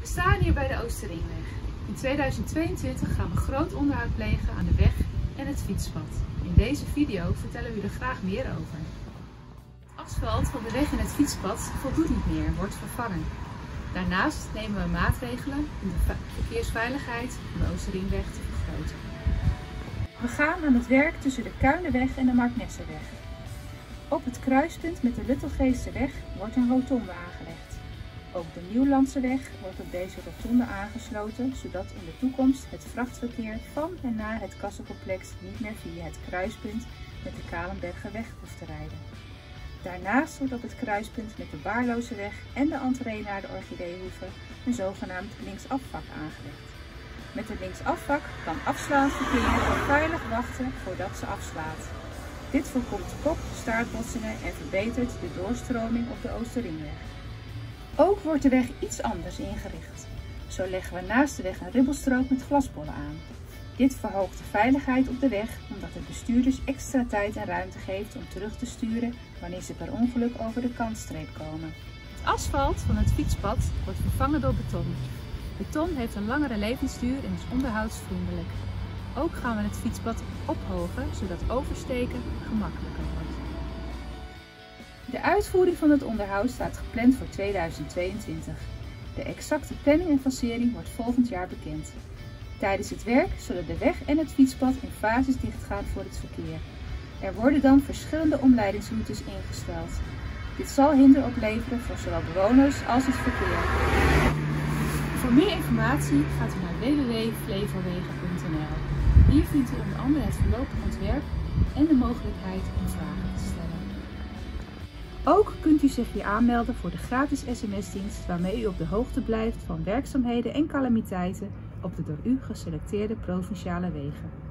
We staan hier bij de Oosterringweg. In 2022 gaan we groot onderhoud plegen aan de weg en het fietspad. In deze video vertellen we u er graag meer over. Het asfalt van de weg en het fietspad voldoet niet meer, wordt vervangen. Daarnaast nemen we maatregelen om de verkeersveiligheid van de Oosterringweg te vergroten. We gaan aan het werk tussen de Kuinenweg en de Marknesseweg. Op het kruispunt met de Luttelgeesterweg wordt een rotonde. Ook de Nieuwlandseweg wordt op deze rotonde aangesloten, zodat in de toekomst het vrachtverkeer van en naar het kassencomplex niet meer via het kruispunt met de Kalenbergerweg hoeft te rijden. Daarnaast wordt op het kruispunt met de Baarlozeweg en de entree naar de Orchideehoeve een zogenaamd linksafvak aangelegd. Met de linksafvak kan afslaand verkeer veilig wachten voordat ze afslaat. Dit voorkomt kop, staartbotsingen en verbetert de doorstroming op de Oosterringweg. Ook wordt de weg iets anders ingericht. Zo leggen we naast de weg een ribbelstrook met glasbollen aan. Dit verhoogt de veiligheid op de weg omdat het bestuurders extra tijd en ruimte geeft om terug te sturen wanneer ze per ongeluk over de kantstreep komen. Het asfalt van het fietspad wordt vervangen door beton. Beton heeft een langere levensduur en is onderhoudsvriendelijk. Ook gaan we het fietspad ophogen zodat oversteken gemakkelijker wordt. De uitvoering van het onderhoud staat gepland voor 2022. De exacte planning en fasering wordt volgend jaar bekend. Tijdens het werk zullen de weg en het fietspad in fases dichtgaan voor het verkeer. Er worden dan verschillende omleidingsroutes ingesteld. Dit zal hinder opleveren voor zowel bewoners als het verkeer. Voor meer informatie gaat u naar www.flevolwegen.nl. Hier vindt u onder andere het voorlopig ontwerp en de mogelijkheid om vragen te stellen. Ook kunt u zich hier aanmelden voor de gratis sms-dienst waarmee u op de hoogte blijft van werkzaamheden en calamiteiten op de door u geselecteerde provinciale wegen.